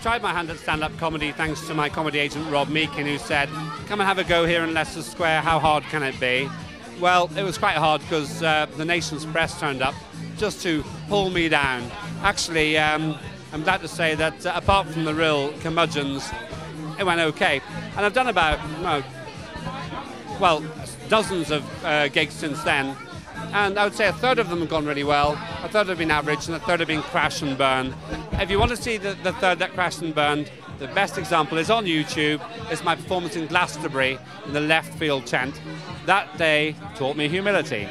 tried my hand at stand-up comedy thanks to my comedy agent Rob Meakin, who said, "Come and have a go here in Leicester Square. How hard can it be?" Well, it was quite hard because uh, the nation's press turned up just to pull me down. Actually, um, I'm glad to say that uh, apart from the real curmudgeons, it went okay. And I've done about, no, well, dozens of uh, gigs since then. And I would say a third of them have gone really well, a third have been average, and a third have been crash and burn. If you want to see the, the third that crashed and burned, the best example is on YouTube. It's my performance in Glastonbury in the left field tent. That day taught me humility.